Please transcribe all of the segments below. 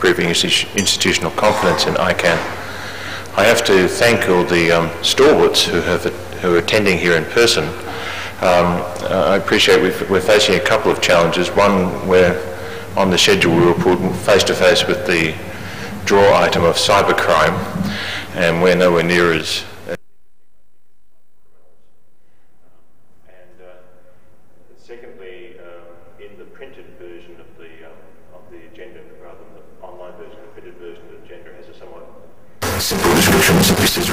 improving institutional confidence in ICANN. I have to thank all the um, stalwarts who, have, who are attending here in person. Um, I appreciate we are facing a couple of challenges. One where on the schedule we were put face to face with the draw item of cybercrime and we're nowhere near as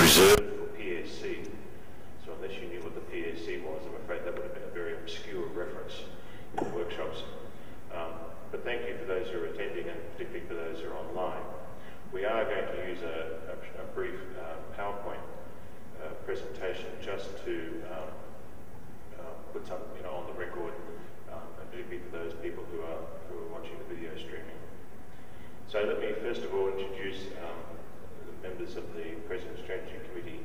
simply says reserved for PSC. So unless you knew what the PSC was, I'm afraid that would have been a very obscure reference in the workshops. Um, but thank you for those who are attending and particularly for those who are online. We are going to use a, a, a brief uh, PowerPoint uh, presentation just to um, uh, put some, you know, on the record, um, and particularly for those people who are who are watching the video streaming. So let me first of all introduce um, members of the President's Strategy Committee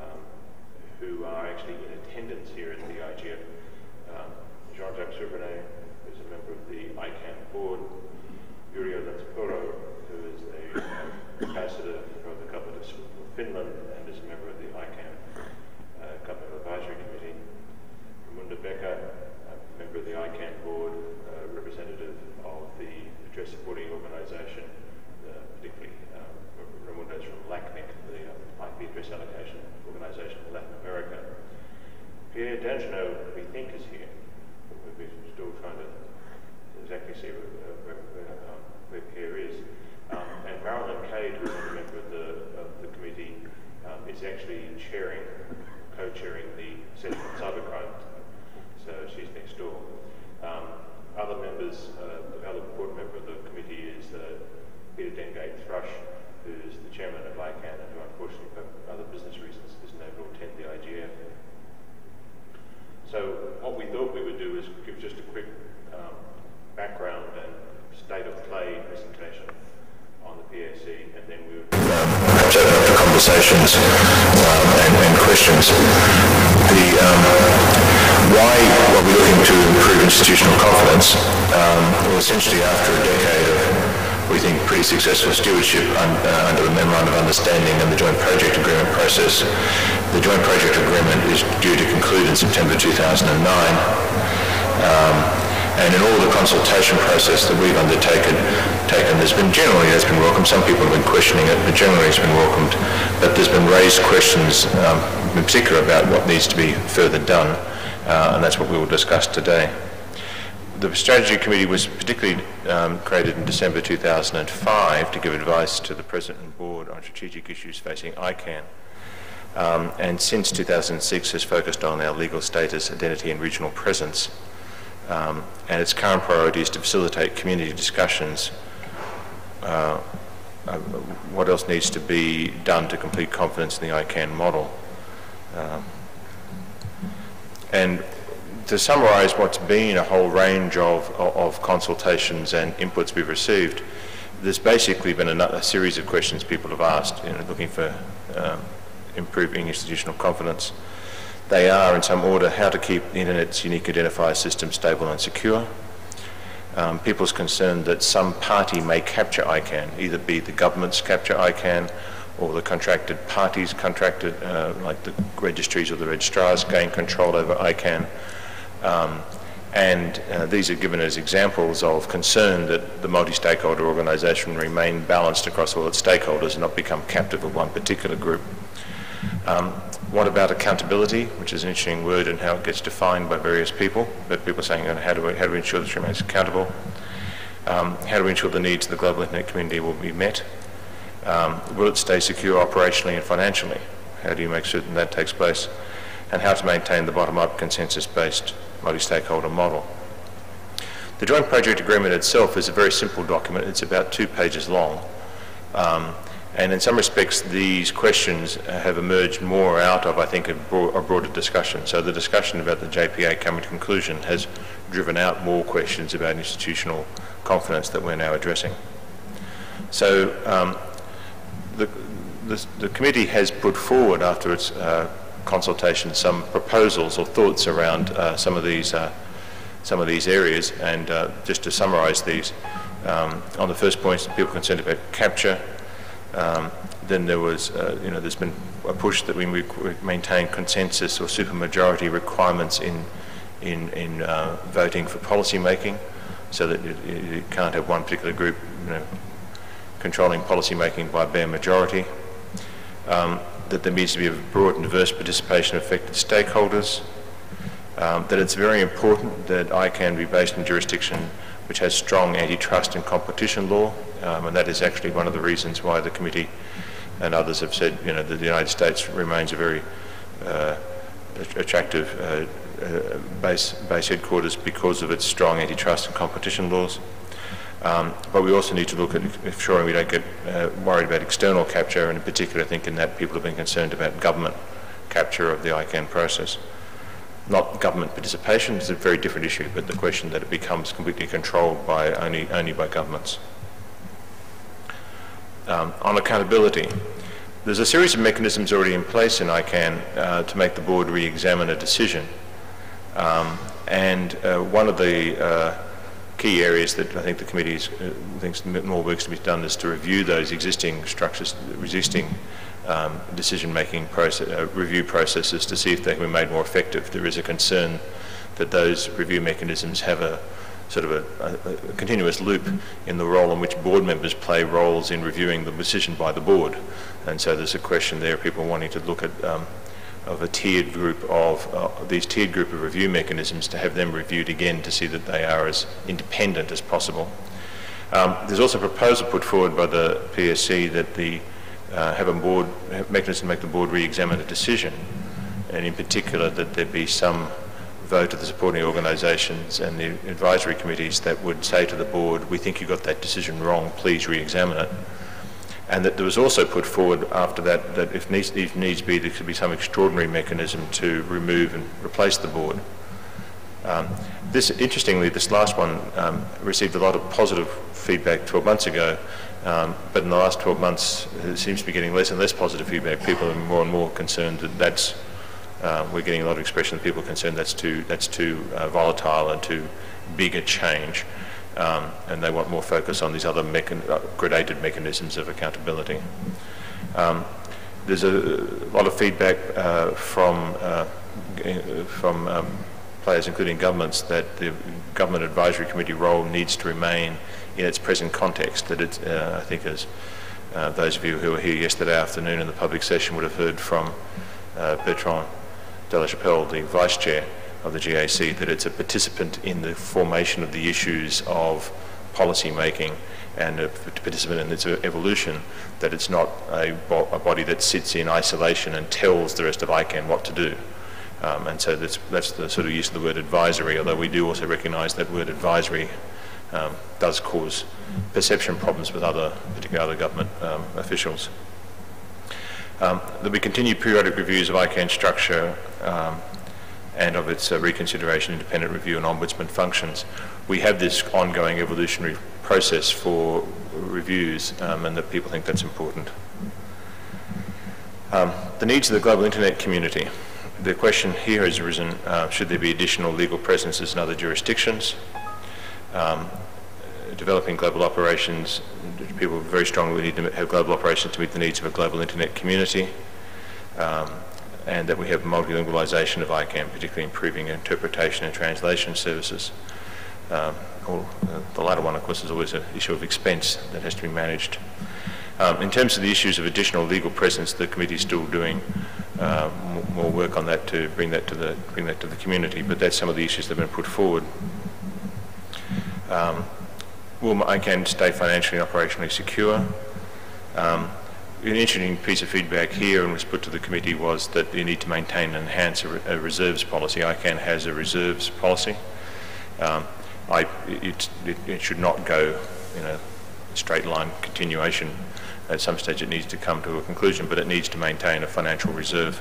um, who are actually in attendance here at the IGF. Um, Jean-Jacques Subrenat, who's a member of the ICANN board, Yrjö Länsi-Puro, who is the uh, ambassador for the government of Finland and is a member of the ICANN uh, Government Advisory Committee, Raimundo Beca, a member of the ICANN board, uh, representative of the Address Supporting Organisation, uh, particularly Raimundo's from LACNIC, the um, IP address allocation organization in Latin America. Pierre Dandjinou, we think, is here. We're still trying to exactly see where, where, where, um, where Pierre is. Um, and Marilyn Cade, who's a member of the, of the committee, um, is actually chairing, co-chairing the Centre for Cybercrime. So she's next door. Um, other members, uh, the other board member of the committee is uh, Peter Dengate Thrush, who's the chairman of ICANN and who unfortunately for other business reasons isn't able to attend the IGF. So what we thought we would do is give just a quick um, background and state of play presentation on the PSC and then we would perhaps open up to conversations um, and, and, questions. The, um, why are we looking to improve institutional confidence? Um, well, essentially after a decade of we think, pretty successful stewardship un, uh, under the Memorandum of Understanding and the Joint Project Agreement process. The Joint Project Agreement is due to conclude in September 2009. Um, and in all the consultation process that we've undertaken, taken, there's been generally has been welcomed. Some people have been questioning it, but generally it's been welcomed. But there's been raised questions, um, in particular, about what needs to be further done, uh, and that's what we will discuss today the strategy committee was particularly um, created in December 2005 to give advice to the president and board on strategic issues facing ICANN. Um, and since 2006 has focused on our legal status, identity and regional presence. Um, and its current priority is to facilitate community discussions uh, uh, what else needs to be done to complete confidence in the ICANN model. Um, and to summarise what's been a whole range of, of, of, consultations and inputs we've received, there's basically been a, a series of questions people have asked, you know, looking for um, improving institutional confidence. They are, in some order, how to keep the Internet's unique identifier system stable and secure. Um, people's concern that some party may capture ICANN, either be the government's capture ICANN or the contracted parties contracted, uh, like the registries or the registrars, gain control over ICANN um, and uh, these are given as examples of concern that the multi-stakeholder organisation remain balanced across all its stakeholders and not become captive of one particular group. Um, what about accountability, which is an interesting word and how it gets defined by various people, but people are saying how do we, how do we ensure this remains accountable? Um, how do we ensure the needs of the global internet community will be met? Um, will it stay secure operationally and financially? How do you make certain that takes place? And how to maintain the bottom-up consensus-based multi-stakeholder model. The Joint Project Agreement itself is a very simple document. It's about two pages long. Um, and in some respects, these questions have emerged more out of, I think, a, a, broader discussion. So the discussion about the JPA coming to conclusion has driven out more questions about institutional confidence that we're now addressing. So um, the, the, the, committee has put forward, after its uh, consultation some proposals or thoughts around uh, some of these uh, some of these areas. And uh, just to summarise these, Um, on the first point, people concerned about capture. Um, then there was, uh, you know, there's been a push that we maintain consensus or supermajority requirements in in, in uh, voting for policy making, so that you, can't have one particular group, you know, controlling policy making by bare majority. Um, that there needs to be a broad and diverse participation of affected stakeholders. Um, that it's very important that ICANN be based in jurisdiction which has strong antitrust and competition law, um, and that is actually one of the reasons why the committee and others have said, you know, that the United States remains a very uh, attractive uh, uh, base, base headquarters because of its strong antitrust and competition laws. Um, but we also need to look at ensuring we don't get uh, worried about external capture, and in particular, I think in that people have been concerned about government capture of the ICANN process. Not government participation is a very different issue, but the question that it becomes completely controlled by only, only by governments. Um, on accountability, there's a series of mechanisms already in place in ICANN uh, to make the board re-examine a decision. Um, and uh, one of the uh, key areas that I think the committee uh, thinks more work to be done is to review those existing structures, existing um, decision-making process, uh, review processes to see if they can be made more effective. There is a concern that those review mechanisms have a sort of a, a, a, continuous loop in the role in which board members play roles in reviewing the decision by the board. And so there's a question there, people wanting to look at um, of a tiered group of uh, these tiered group of review mechanisms to have them reviewed again to see that they are as independent as possible. Um, there's also a proposal put forward by the PSC that the uh, have a board have mechanism to make the board re-examine a decision, and in particular that there be some vote of the supporting organisations and the advisory committees that would say to the board, we think you got that decision wrong, please re-examine it. And that there was also put forward after that that if needs, if needs be, there could be some extraordinary mechanism to remove and replace the board. Um, this, interestingly, this last one um, received a lot of positive feedback 12 months ago, um, but in the last 12 months, it seems to be getting less and less positive feedback. People are more and more concerned that that's uh, we're getting a lot of expression of people are concerned that's too, that's too uh, volatile and too big a change. Um, and they want more focus on these other mechan uh, gradated mechanisms of accountability. Um, there's a, lot of feedback uh, from, uh, from um, players, including governments, that the government advisory committee role needs to remain in its present context. That it's, uh, I think as uh, those of you who were here yesterday afternoon in the public session would have heard from uh, Bertrand de la Chapelle, the vice chair of the GAC, that it's a participant in the formation of the issues of policy making and a participant in its evolution, that it's not a, bo a body that sits in isolation and tells the rest of ICANN what to do. Um, and so that's, that's, the sort of use of the word advisory, although we do also recognise that word advisory um, does cause perception problems with other, particularly other government um, officials. Um, there'll be continued periodic reviews of ICANN structure um, and of its uh, reconsideration, independent review and ombudsman functions. We have this ongoing evolutionary process for reviews um, and that people think that's important. Um, the needs of the global internet community. The question here has arisen, uh, should there be additional legal presences in other jurisdictions? Um, developing global operations, people very strongly need to have global operations to meet the needs of a global internet community. Um, and that we have multilingualisation of ICANN, particularly improving interpretation and translation services. Um, uh, the latter one, of course, is always an issue of expense that has to be managed. Um, in terms of the issues of additional legal presence, the committee is still doing uh, more work on that to bring that to the bring that to the community. But that's some of the issues that have been put forward. Um, will stay financially and operationally secure? Um, an interesting piece of feedback here and was put to the committee was that you need to maintain and enhance a, re a reserves policy. ICANN has a reserves policy. Um, I, it, it, it, should not go in a straight line continuation. At some stage it needs to come to a conclusion, but it needs to maintain a financial reserve.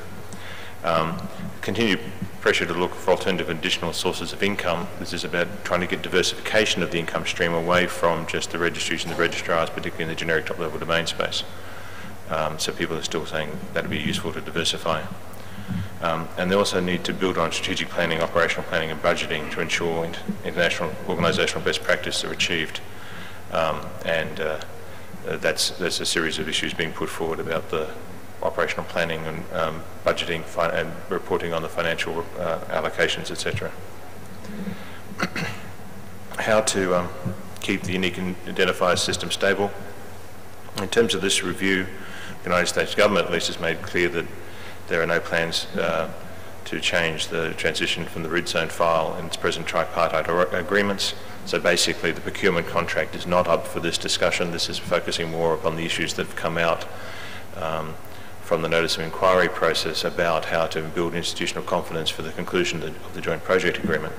Um, continued pressure to look for alternative additional sources of income. This is about trying to get diversification of the income stream away from just the registries and the registrars, particularly in the generic top-level domain space. Um, so people are still saying that would be useful to diversify. Um, and they also need to build on strategic planning, operational planning and budgeting to ensure international organisational best practice are achieved. Um, and uh, that's, there's a series of issues being put forward about the operational planning and um, budgeting and reporting on the financial uh, allocations, etc. How to um, keep the unique identifier system stable. In terms of this review, the United States government at least has made clear that there are no plans uh, to change the transition from the root zone file and its present tripartite agreements. So basically the procurement contract is not up for this discussion. This is focusing more upon the issues that have come out um, from the notice of inquiry process about how to build institutional confidence for the conclusion of the joint project agreement.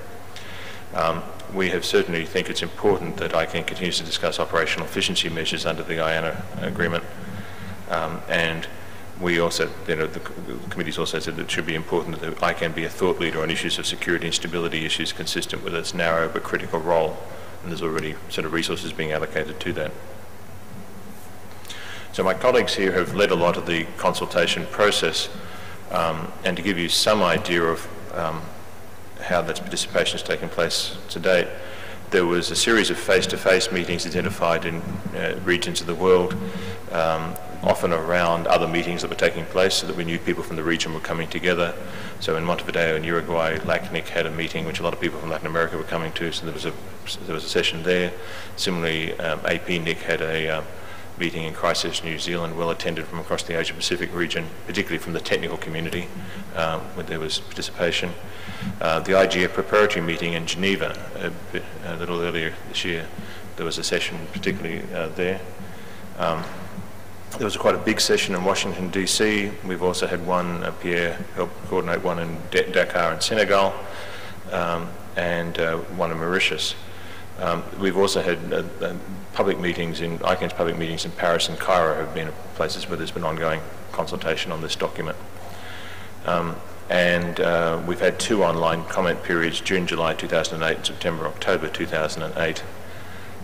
Um, we have certainly think it's important that ICANN continues to discuss operational efficiency measures under the IANA agreement. Um, and we also, you know, the, the committee's also said that it should be important that ICANN be a thought leader on issues of security and stability issues consistent with its narrow but critical role. And there's already sort of resources being allocated to that. So my colleagues here have led a lot of the consultation process um, and to give you some idea of um, how that participation has taken place to date, there was a series of face-to-face -face meetings identified in uh, regions of the world, um, often around other meetings that were taking place so that we knew people from the region were coming together. So in Montevideo in Uruguay, LACNIC had a meeting which a lot of people from Latin America were coming to, so there was a, there was a session there. Similarly, um, APNIC had a uh, meeting in Christchurch, New Zealand, well attended from across the Asia Pacific region, particularly from the technical community, um, where there was participation. Uh, the IGF preparatory meeting in Geneva a, bit, a, little earlier this year, there was a session particularly uh, there. Um, there was a quite a big session in Washington, D.C. We've also had one, uh, Pierre helped coordinate one in D Dakar in Senegal, um, and uh, one in Mauritius. Um, we've also had uh, uh, public meetings in, ICANN's public meetings in Paris and Cairo have been places where there's been ongoing consultation on this document. Um, and uh, we've had two online comment periods, June, July 2008 and September, October 2008.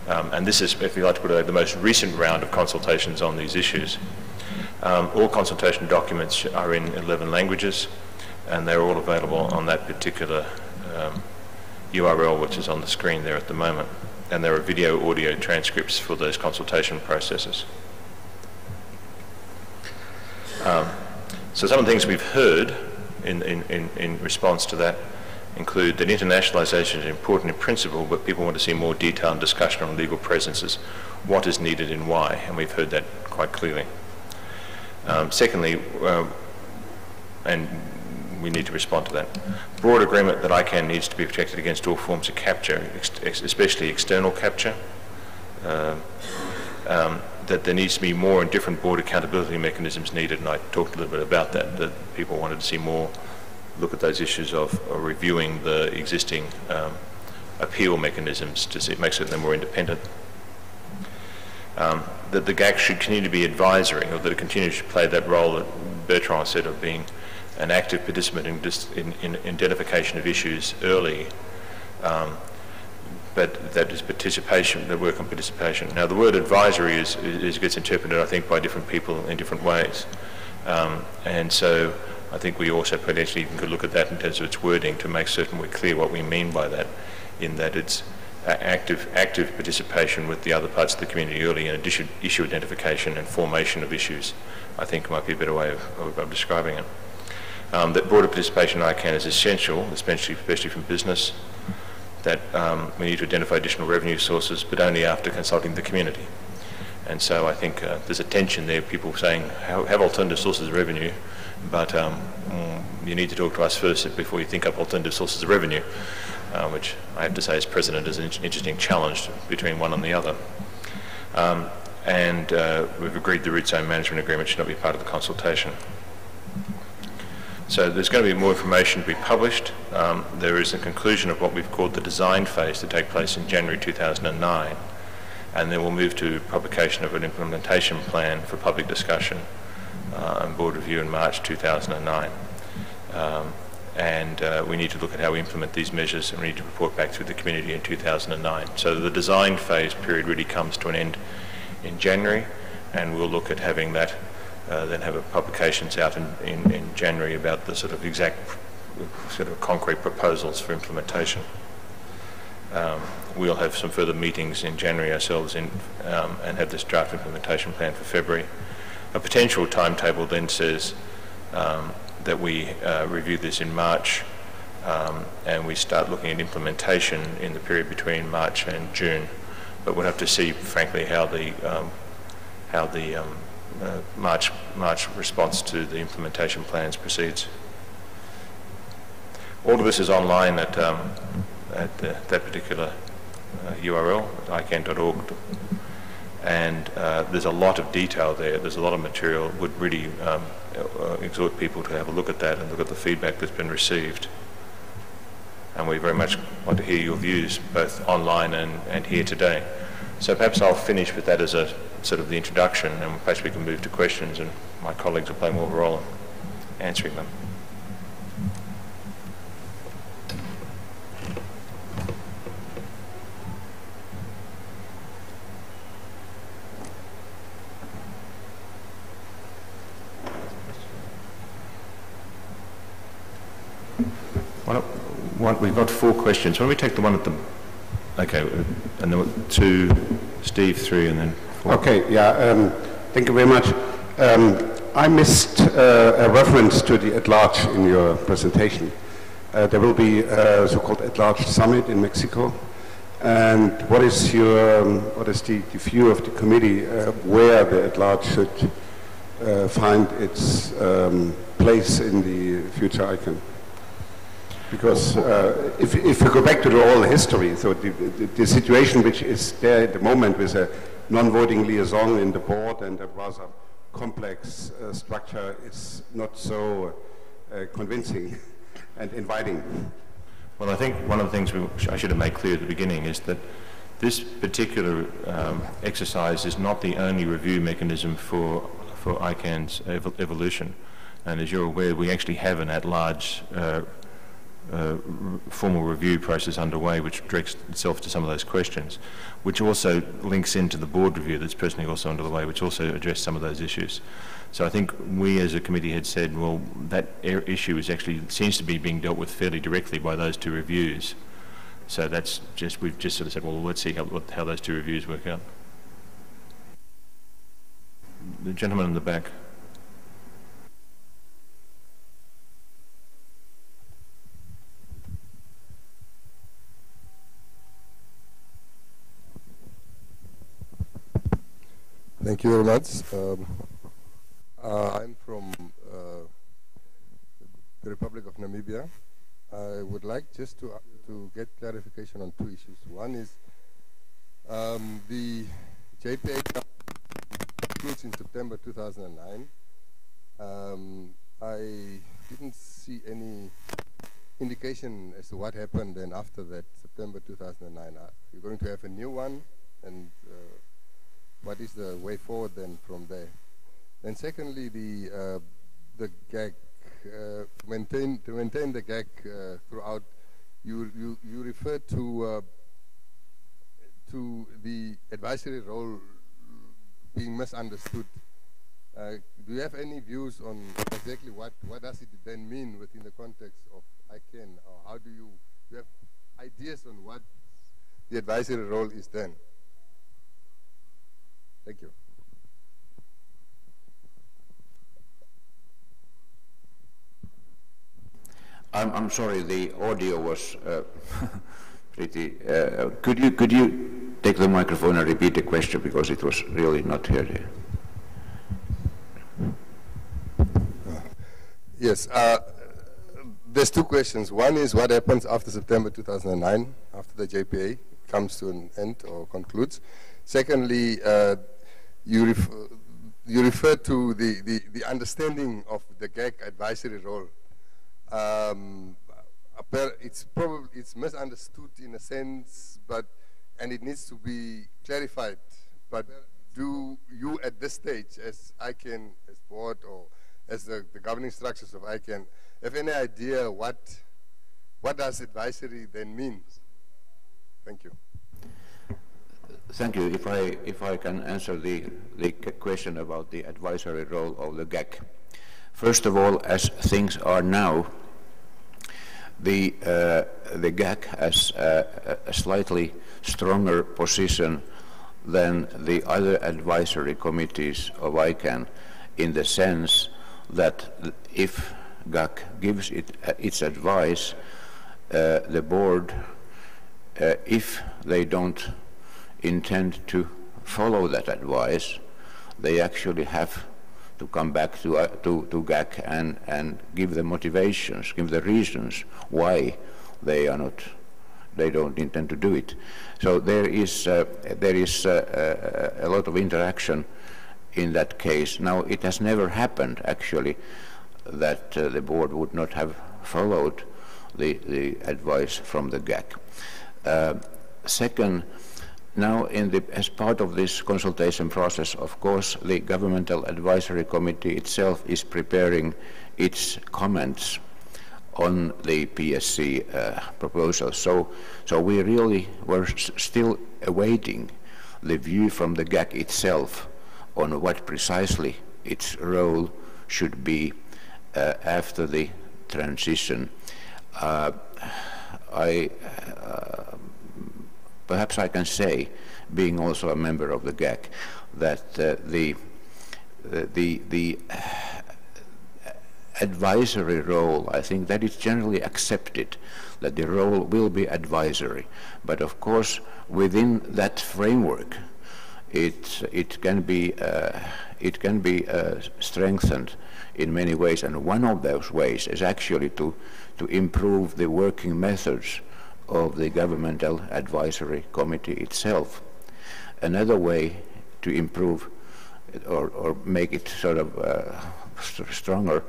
Um, and this is, if you like to put it, the most recent round of consultations on these issues. Um, all consultation documents are in 11 languages, and they're all available on that particular um, URL which is on the screen there at the moment. And there are video audio transcripts for those consultation processes. Um, so some of the things we've heard in, in, in, response to that include that internationalisation is important in principle, but people want to see more detail and discussion on legal presences, what is needed and why, and we've heard that quite clearly. Um, secondly, uh, and we need to respond to that. Broad agreement that ICANN needs to be protected against all forms of capture, ex especially external capture. Uh, um, that there needs to be more and different board accountability mechanisms needed, and I talked a little bit about that, that people wanted to see more look at those issues of, of reviewing the existing um, appeal mechanisms to see, make certain they're more independent. Um, that the GAC should continue to be advisory, or that it continues to play that role that Bertrand said of being an active participant in, in, in identification of issues early, um, but that is participation, the work on participation. Now the word advisory is, is gets interpreted, I think, by different people in different ways. Um, and so I think we also potentially even could look at that in terms of its wording to make certain we're clear what we mean by that, in that it's active, active participation with the other parts of the community early in addition, issue identification and formation of issues, I think might be a better way of, of, of describing it um, that broader participation in ICANN is essential, especially, especially from business, that um, we need to identify additional revenue sources, but only after consulting the community. And so I think uh, there's a tension there, people saying, have alternative sources of revenue, but um, mm, you need to talk to us first before you think up alternative sources of revenue, uh, which I have to say as president is an interesting challenge between one and the other. Um, and uh, we've agreed the root zone management agreement should not be part of the consultation. So there's going to be more information to be published. Um, there is a conclusion of what we've called the design phase to take place in January 2009. And then we'll move to publication of an implementation plan for public discussion uh, and board review in March 2009. Um, and uh, we need to look at how we implement these measures and we need to report back to the community in 2009. So the design phase period really comes to an end in January and we'll look at having that uh, then have a publications out in, in, in, January about the sort of exact sort of concrete proposals for implementation. um, we'll have some further meetings in January ourselves in, um, and have this draft implementation plan for February. A potential timetable then says um, that we uh, review this in March um, and we start looking at implementation in the period between March and June. But we'll have to see, frankly, how the um, how the um, uh, March March response to the implementation plans proceeds. All of this is online at um, at the, that particular uh, URL, icann.org, and uh, there's a lot of detail there. There's a lot of material. Would really um, uh, exhort people to have a look at that and look at the feedback that's been received and we very much want to hear your views both online and, and here today. So perhaps I'll finish with that as a sort of the introduction and perhaps we can move to questions and my colleagues will play more of a role in answering them. we've got four questions. Why don't we take the one at the, okay, and then two, Steve, three, and then. Okay, yeah, um, thank you very much. Um, I missed uh, a reference to the at-large in your presentation. Uh, there will be a so-called at-large summit in Mexico. And what is your, um, what is the, the, view of the committee uh, where the at-large should uh, find its um, place in the future ICANN? Because uh, if, if you go back to the oral history, so the, the, the, situation which is there at the moment with a non-voting liaison in the board and a rather complex uh, structure is not so uh, convincing and inviting. Well, I think one of the things we, I should have made clear at the beginning is that this particular um, exercise is not the only review mechanism for, for ICANN's ev evolution. And as you're aware, we actually have an at-large uh, uh, formal review process underway which directs itself to some of those questions, which also links into the board review that's personally also underway, which also address some of those issues. So I think we as a committee had said, well, that issue is actually seems to be being dealt with fairly directly by those two reviews. So that's just, we've just sort of said, well, let's see how, how those two reviews work out. The gentleman in the back. Thank you very much. Um, uh, I'm from uh, the Republic of Namibia. I would like just to, uh, to get clarification on two issues. One is um, the JPA concludes in September 2009. Um, I didn't see any indication as to what happened then after that September 2009. Are you going to have a new one? And uh, what is the way forward then from there? And secondly, the uh, the GAC uh, maintain to maintain the GAC uh, throughout. You you you refer to uh, to the advisory role being misunderstood. Uh, do you have any views on exactly what what does it then mean within the context of ICANN, or how do you, do you have ideas on what the advisory role is then? Thank you. I'm, I'm sorry, the audio was uh, pretty. Uh, could you could you take the microphone and repeat the question because it was really not heard here. yes, uh, there's two questions. One is what happens after September 2009, after the JPA comes to an end or concludes. Secondly, uh, you, ref you refer to the, the, the, understanding of the GAC advisory role. Um, it's probably it's misunderstood in a sense, but and it needs to be clarified. But do you at this stage, as ICANN, as board, or as the, the governing structures of ICANN, have any idea what what does advisory then means? Thank you. Thank you. If I, if I can answer the, the question about the advisory role of the GAC. First of all, as things are now, the, uh, the GAC has a, a slightly stronger position than the other advisory committees of ICANN in the sense that if GAC gives it, uh, its advice, uh, the board, uh, if they don't intend to follow that advice, they actually have to come back to, uh, to, to GAC and, and give the motivations, give the reasons why they are not, they don't intend to do it. So there is, uh, there is uh, uh a lot of interaction in that case. Now, it has never happened, actually, that uh, the board would not have followed the, the advice from the GAC. Uh, second, now, the, as part of this consultation process, of course, the Governmental Advisory Committee itself is preparing its comments on the PSC uh, proposal. So, so we really were still awaiting the view from the GAC itself on what precisely its role should be uh, after the transition. Uh, I uh, perhaps I can say, being also a member of the GAC, that uh, the, uh, the, the advisory role, I think that is generally accepted, that the role will be advisory. But of course, within that framework, it, it can be, uh, it can be uh, strengthened in many ways, and one of those ways is actually to, to improve the working methods of the Governmental Advisory Committee itself. Another way to improve or, or make it sort of uh, st stronger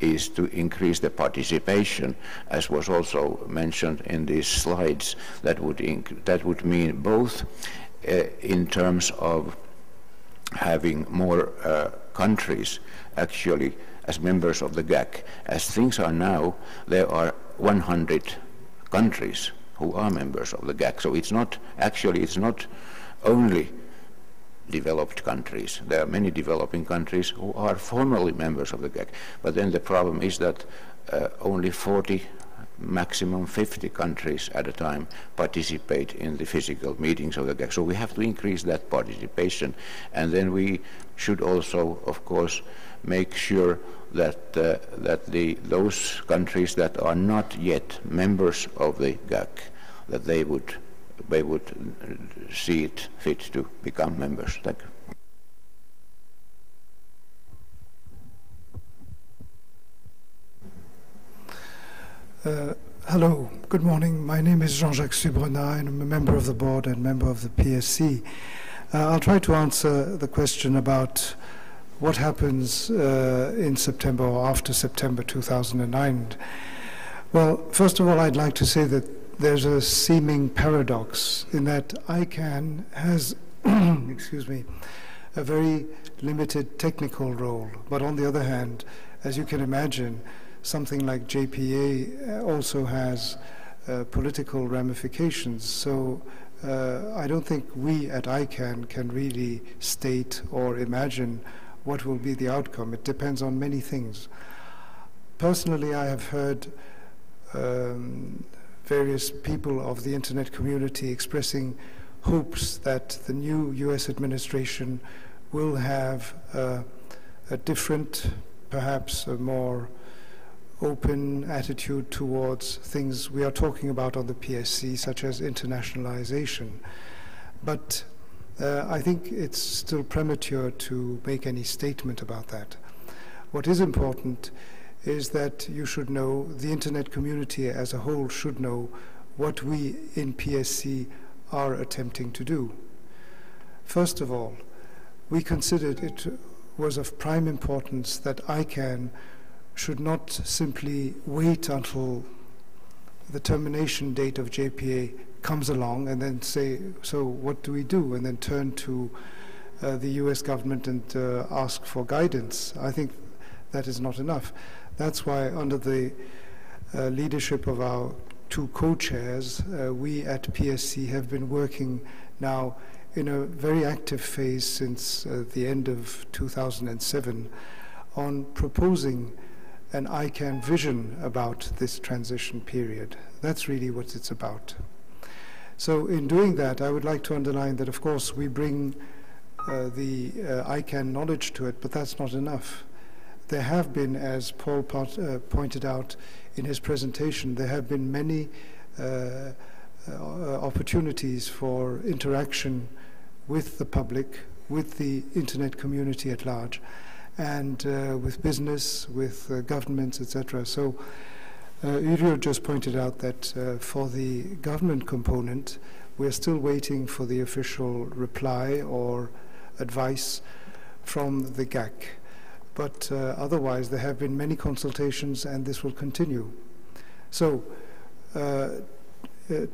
is to increase the participation, as was also mentioned in these slides. That would, that would mean both uh, in terms of having more uh, countries actually as members of the GAC. As things are now, there are 100 countries who are members of the GAC. So it's not, actually, it's not only developed countries. There are many developing countries who are formally members of the GAC. But then the problem is that uh, only 40, maximum 50 countries at a time participate in the physical meetings of the GAC. So we have to increase that participation. And then we should also, of course, make sure that, uh, that the, those countries that are not yet members of the GAC, that they would, they would see it fit to become members. Thank you. Uh, hello, good morning. My name is Jean-Jacques Subrenat, I'm a member of the board and member of the PSC. Uh, I'll try to answer the question about what happens uh, in September or after September 2009? Well, first of all, I'd like to say that there's a seeming paradox in that ICANN has, excuse me, a very limited technical role. But on the other hand, as you can imagine, something like JPA also has uh, political ramifications. So uh, I don't think we at ICANN can really state or imagine what will be the outcome. It depends on many things. Personally, I have heard um, various people of the internet community expressing hopes that the new US administration will have uh, a different, perhaps a more open attitude towards things we are talking about on the PSC, such as internationalization. But uh, I think it's still premature to make any statement about that. What is important is that you should know, the internet community as a whole should know what we in PSC are attempting to do. First of all, we considered it was of prime importance that ICANN should not simply wait until the termination date of JPA comes along and then say, so what do we do? And then turn to uh, the US government and uh, ask for guidance. I think that is not enough. That's why, under the uh, leadership of our two co chairs, uh, we at PSC have been working now in a very active phase since uh, the end of 2007 on proposing an ICANN vision about this transition period. That's really what it's about. So, in doing that, I would like to underline that, of course, we bring uh, the uh, ICANN knowledge to it, but that's not enough. There have been, as Paul uh, pointed out in his presentation, there have been many uh, uh, opportunities for interaction with the public, with the internet community at large, and uh, with business, with governments, etc. So, uh, just pointed out that for the government component, we're still waiting for the official reply or advice from the GAC. But uh, otherwise, there have been many consultations, and this will continue. So, uh, uh,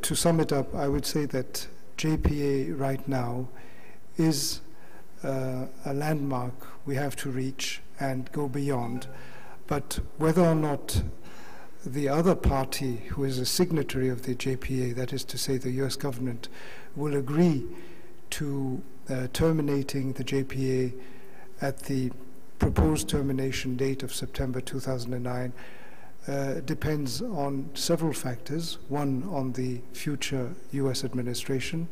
to sum it up, I would say that JPA right now is uh, a landmark we have to reach and go beyond. But whether or not the other party, who is a signatory of the JPA, that is to say the US government, will agree to uh, terminating the JPA at the proposed termination date of September 2009 uh, depends on several factors. One, on the future US administration,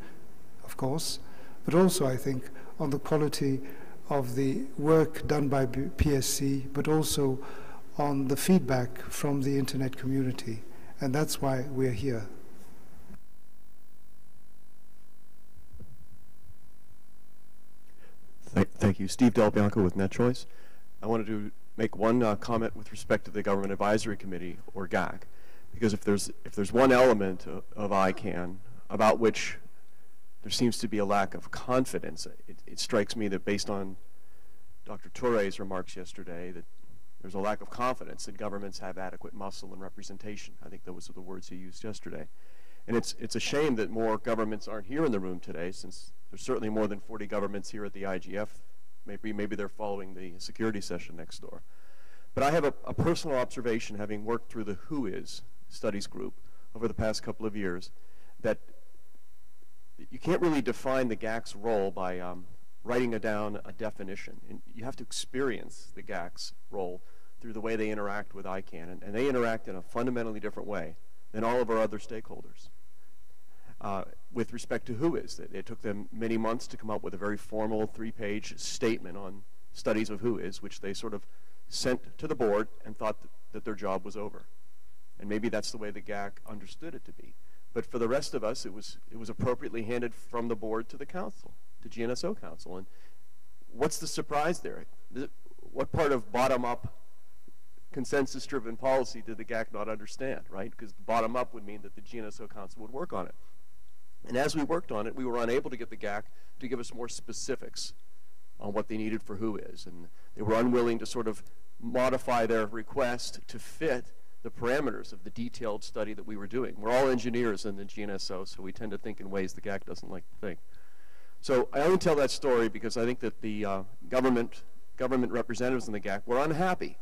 of course, but also, I think, on the quality of the work done by PSC, but also on the feedback from the internet community. And that's why we're here. Thank, thank you. Steve Del Bianco with NetChoice. I wanted to make one uh, comment with respect to the Government Advisory Committee, or GAC, because if there's, if there's one element of, of ICANN about which there seems to be a lack of confidence, it, it strikes me that based on Dr. Toure's remarks yesterday, that there's a lack of confidence that governments have adequate muscle and representation. I think those are the words he used yesterday. And it's, it's a shame that more governments aren't here in the room today, since there's certainly more than 40 governments here at the IGF. Maybe, maybe they're following the security session next door. But I have a, a personal observation, having worked through the WHOIS studies group over the past couple of years, that you can't really define the GAC's role by um, writing down a definition. And you have to experience the GAC's role through the way they interact with ICANN. And, and they interact in a fundamentally different way than all of our other stakeholders. Uh, with respect to WHOIS. it, it took them many months to come up with a very formal three-page statement on studies of WHOIS, which they sort of sent to the board and thought that, that their job was over. And maybe that's the way the GAC understood it to be. But for the rest of us, it was, it was appropriately handed from the board to the council, to GNSO Council. And what's the surprise there? What part of bottom-up consensus-driven policy did the GAC not understand, right? Because bottom-up would mean that the GNSO Council would work on it. And as we worked on it, we were unable to get the GAC to give us more specifics on what they needed for WHOIS. And they were unwilling to sort of modify their request to fit the parameters of the detailed study that we were doing. We're all engineers in the GNSO, so we tend to think in ways the GAC doesn't like to think. So I only tell that story because I think that the uh, government, government representatives in the GAC were unhappy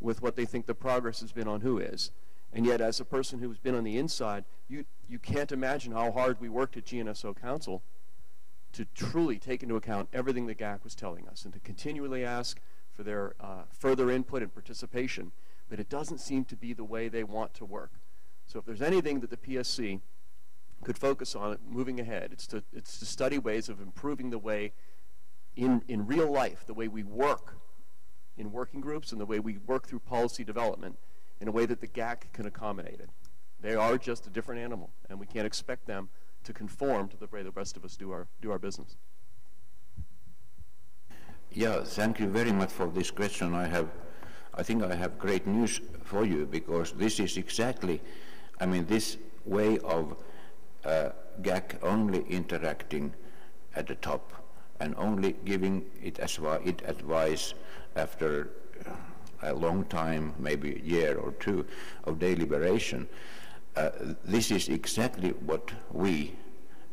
with what they think the progress has been on WHOIS. And yet, as a person who's been on the inside, you, you can't imagine how hard we worked at GNSO Council to truly take into account everything the GAC was telling us and to continually ask for their uh, further input and participation. But it doesn't seem to be the way they want to work. So if there's anything that the PSC could focus on moving ahead, it's to, it's to study ways of improving the way in, in real life, the way we work in working groups and the way we work through policy development in a way that the GAC can accommodate it. They are just a different animal, and we can't expect them to conform to the way the rest of us do our, do our business. Yeah, thank you very much for this question. I have, I think I have great news for you because this is exactly, I mean, this way of uh, GAC only interacting at the top and only giving it, it advice after a long time, maybe a year or two of deliberation. Uh, this is exactly what we,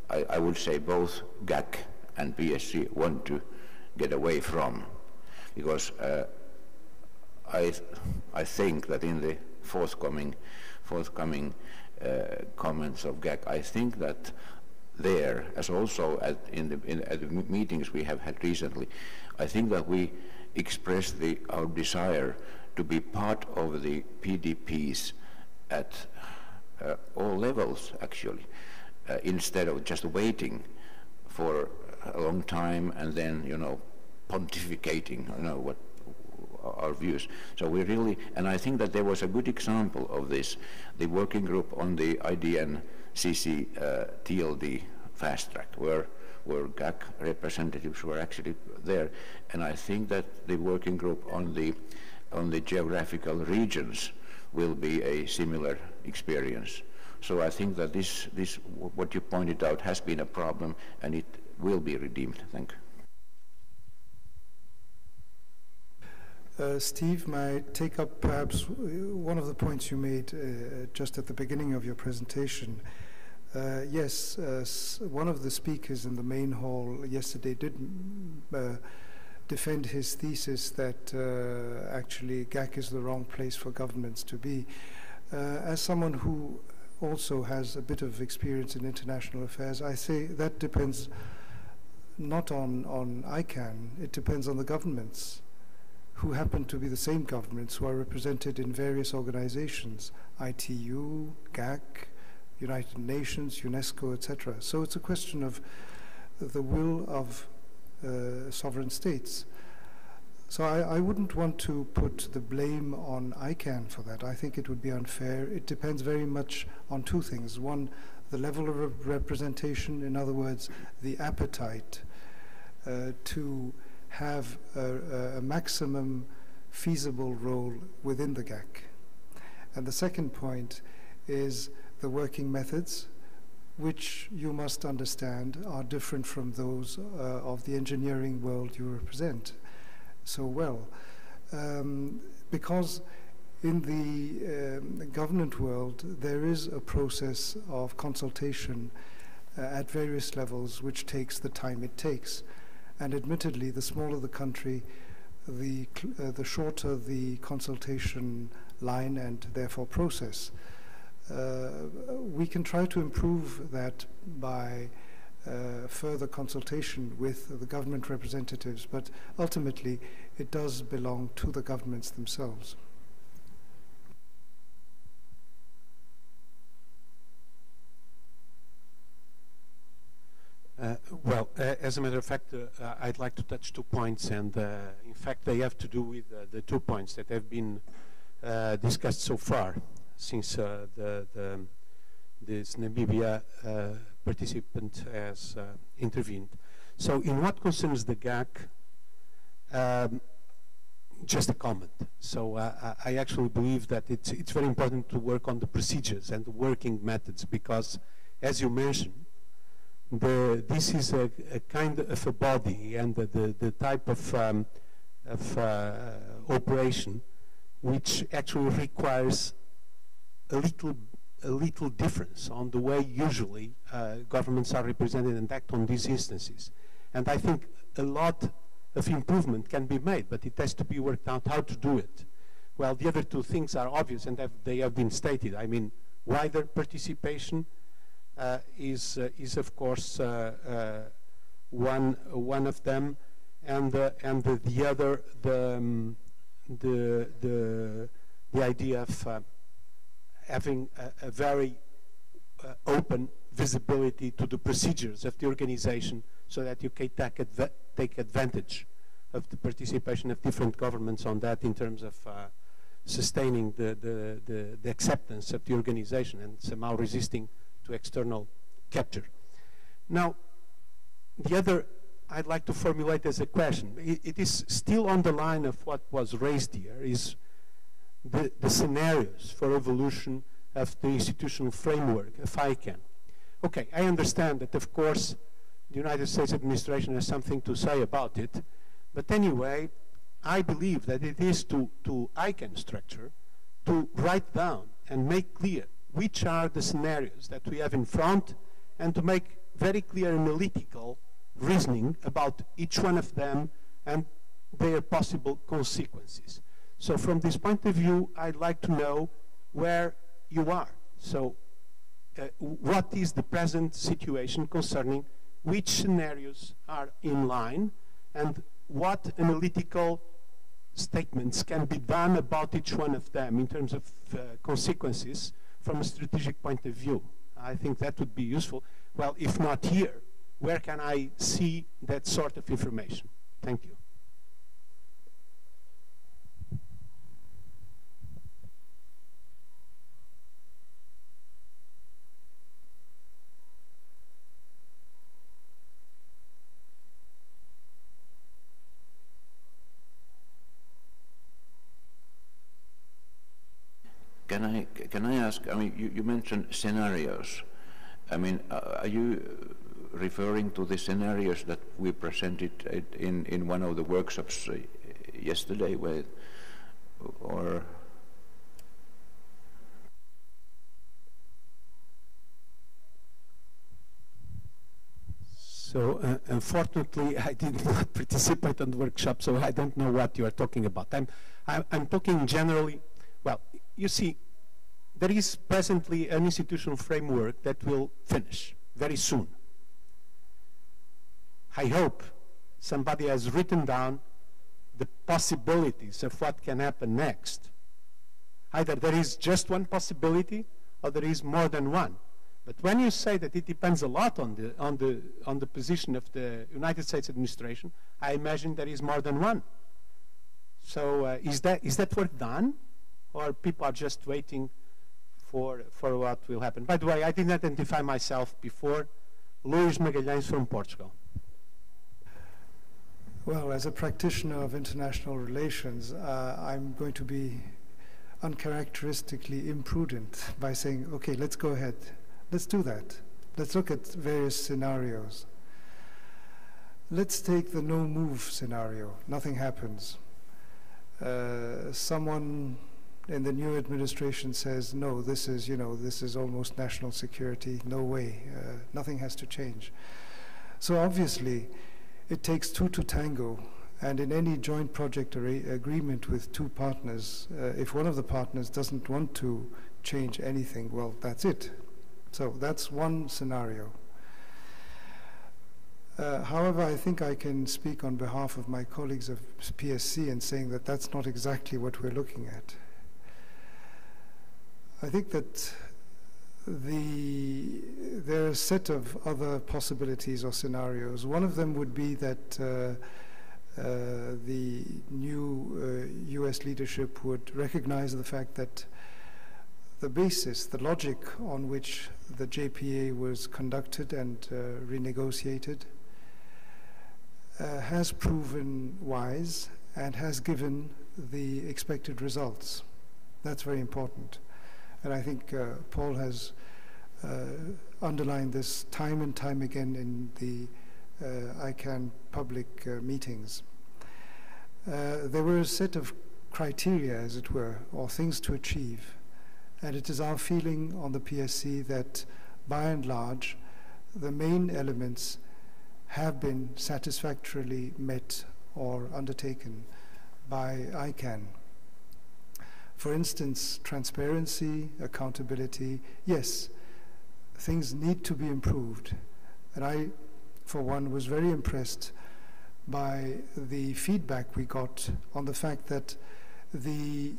I, I, would say both GAC and PSC want to get away from. Because uh, I, I think that in the forthcoming, forthcoming uh, comments of GAC, I think that there, as also at, in the, in, at the meetings we have had recently, I think that we express the, our desire to be part of the PDPs at uh, all levels, actually, uh, instead of just waiting for a long time and then, you know, pontificating, you know, what our views. So we really, and I think that there was a good example of this, the working group on the IDN CC uh, TLD fast track, where where GAC representatives were actually there, and I think that the working group on the on the geographical regions will be a similar experience. So I think that this this what you pointed out has been a problem, and it will be redeemed. Thank you. Uh, Steve, may I take up perhaps one of the points you made uh, just at the beginning of your presentation? Uh, yes, uh, one of the speakers in the main hall yesterday did uh, defend his thesis that uh, actually GAC is the wrong place for governments to be. as someone who also has a bit of experience in international affairs, I say that depends not on, on ICANN, it depends on the governments who happen to be the same governments who are represented in various organizations, ITU, GAC, United Nations, UNESCO, etc. So it's a question of the will of uh, sovereign states. So I, I, wouldn't want to put the blame on ICANN for that. I think it would be unfair. It depends very much on two things. One, the level of representation, in other words, the appetite uh, to have a, a, maximum feasible role within the GAC. And the second point is the working methods, which you must understand are different from those uh, of the engineering world you represent so well. Um, because in the um, government world, there is a process of consultation uh, at various levels which takes the time it takes. And admittedly, the smaller the country, the, uh, the shorter the consultation line and therefore process. Uh, we can try to improve that by uh, further consultation with the government representatives, but ultimately it does belong to the governments themselves. Uh, well, uh, as a matter of fact, uh, I'd like to touch two points, and uh, in fact, they have to do with uh, the two points that have been uh, discussed so far since the, the, this Namibia participant has intervened. So, in what concerns the GAC, um, just a comment. So, I actually believe that it's, it's very important to work on the procedures and the working methods because, as you mentioned, the, this is a, a, kind of a body and the, the, the type of, um, of uh, operation which actually requires a little, a little difference on the way usually uh, governments are represented and act on these instances. And I think a lot of improvement can be made, but it has to be worked out how to do it. Well, the other two things are obvious and have, they have been stated. I mean, wider participation uh, is uh, is of course uh, one one of them, and and the, the, other the um, the the the idea of having a, a very open visibility to the procedures of the organization so that you can take, adv take advantage of the participation of different governments on that in terms of uh, sustaining the, the, the, the, acceptance of the organization and somehow resisting to external capture. Now, the other I'd like to formulate as a question, it, it is still on the line of what was raised here, is the, the scenarios for evolution of the institutional framework of ICANN. Okay, I understand that, of course, the United States administration has something to say about it, but anyway, I believe that it is to, to ICANN structure to write down and make clear which are the scenarios that we have in front and to make very clear analytical reasoning about each one of them and their possible consequences. So from this point of view, I'd like to know where you are. So uh, what is the present situation concerning which scenarios are in line and what analytical statements can be done about each one of them in terms of uh, consequences from a strategic point of view. I think that would be useful. Well, if not here, where can I see that sort of information? Thank you. Can I, can I ask, I mean, you, you mentioned scenarios. I mean, uh, are you referring to the scenarios that we presented in, in one of the workshops uh, yesterday with, or? So uh, unfortunately, I did not participate in the workshop, so I don't know what you are talking about. I'm, I'm, I'm talking generally, well, you see, there is presently an institutional framework that will finish very soon. I hope somebody has written down the possibilities of what can happen next. Either there is just one possibility or there is more than one. But when you say that it depends a lot on the, on the, on the position of the United States administration, I imagine there is more than one. So uh, is, that, is that work done? or people are just waiting for, for what will happen. By the way, I didn't identify myself before. Luís Magalhães from Portugal. Well, as a practitioner of international relations, uh, I'm going to be uncharacteristically imprudent by saying, okay, let's go ahead. Let's do that. Let's look at various scenarios. Let's take the no move scenario. Nothing happens. Uh, someone and the new administration says, no, this is, you know, this is almost national security, no way, uh, nothing has to change. So obviously, it takes two to tango, and in any joint project agreement with two partners, uh, if one of the partners doesn't want to change anything, well, that's it. So that's one scenario. Uh, however, I think I can speak on behalf of my colleagues of PSC in saying that that's not exactly what we're looking at. I think that the, there are a set of other possibilities or scenarios. One of them would be that uh, uh, the new uh, US leadership would recognize the fact that the basis, the logic on which the JPA was conducted and uh, renegotiated uh, has proven wise and has given the expected results. That's very important. And I think uh, Paul has uh, underlined this time and time again in the uh, ICANN public uh, meetings. Uh, there were a set of criteria, as it were, or things to achieve. And it is our feeling on the PSC that, by and large, the main elements have been satisfactorily met or undertaken by ICANN. For instance, transparency, accountability, yes, things need to be improved. And I, for one, was very impressed by the feedback we got on the fact that the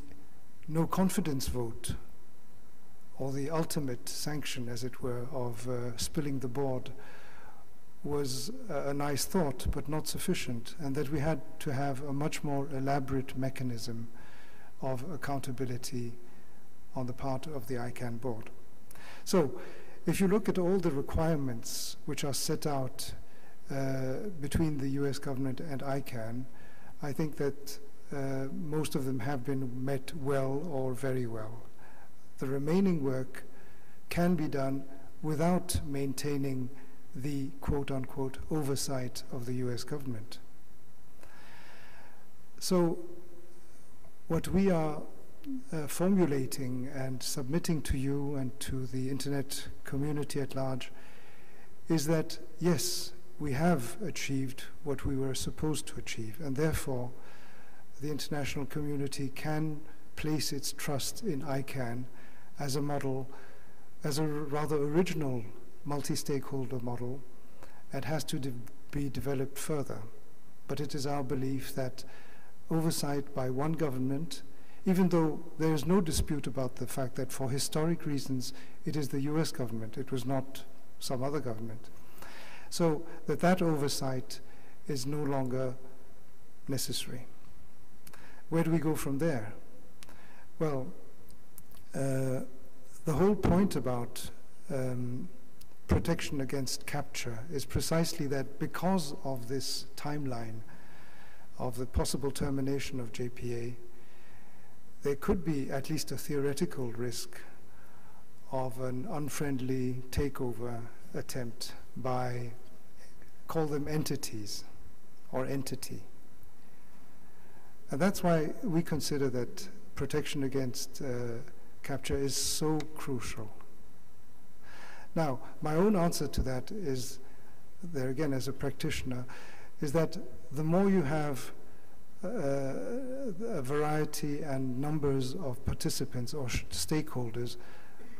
no confidence vote, or the ultimate sanction, as it were, of uh, spilling the board, was a, a nice thought, but not sufficient, and that we had to have a much more elaborate mechanism of accountability on the part of the ICANN board. So if you look at all the requirements which are set out uh, between the US government and ICANN, I think that uh, most of them have been met well or very well. The remaining work can be done without maintaining the quote unquote oversight of the US government. So what we are uh, formulating and submitting to you and to the internet community at large is that, yes, we have achieved what we were supposed to achieve, and therefore the international community can place its trust in ICANN as a model, as a rather original multi-stakeholder model, and has to de be developed further. But it is our belief that oversight by one government, even though there is no dispute about the fact that for historic reasons it is the US government, it was not some other government. So that that oversight is no longer necessary. Where do we go from there? Well, uh, the whole point about um, protection against capture is precisely that because of this timeline of the possible termination of JPA, there could be at least a theoretical risk of an unfriendly takeover attempt by, call them entities or entity. And that's why we consider that protection against uh, capture is so crucial. Now, my own answer to that is, there again as a practitioner, is that the more you have uh, a variety and numbers of participants or stakeholders,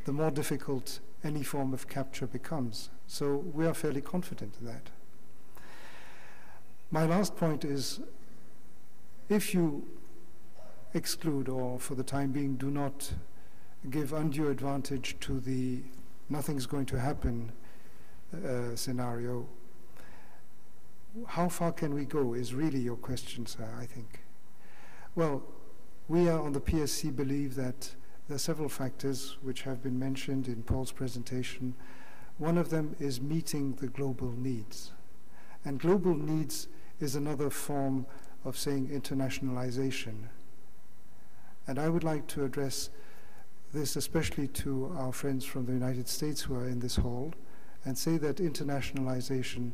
the more difficult any form of capture becomes. So we are fairly confident in that. My last point is if you exclude or for the time being do not give undue advantage to the nothing's going to happen uh, scenario, how far can we go is really your question, sir, I think. Well, we are on the PSC believe that there are several factors which have been mentioned in Paul's presentation. One of them is meeting the global needs. And global needs is another form of saying internationalization. And I would like to address this especially to our friends from the United States who are in this hall and say that internationalization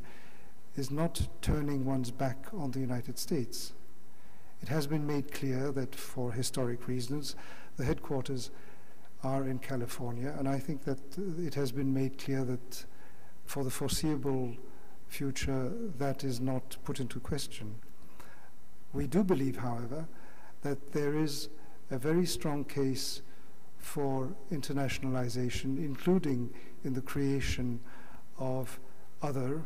is not turning one's back on the United States. It has been made clear that for historic reasons, the headquarters are in California, and I think that it has been made clear that for the foreseeable future, that is not put into question. We do believe, however, that there is a very strong case for internationalization, including in the creation of other,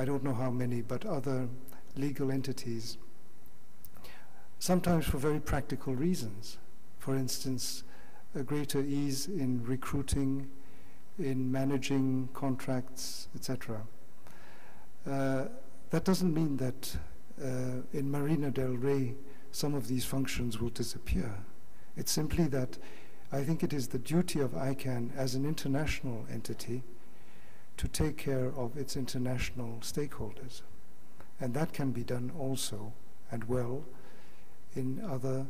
I don't know how many, but other legal entities, sometimes for very practical reasons. For instance, a greater ease in recruiting, in managing contracts, etc. Uh, that doesn't mean that uh, in Marina del Rey some of these functions will disappear. It's simply that I think it is the duty of ICANN as an international entity to take care of its international stakeholders. And that can be done also and well in other,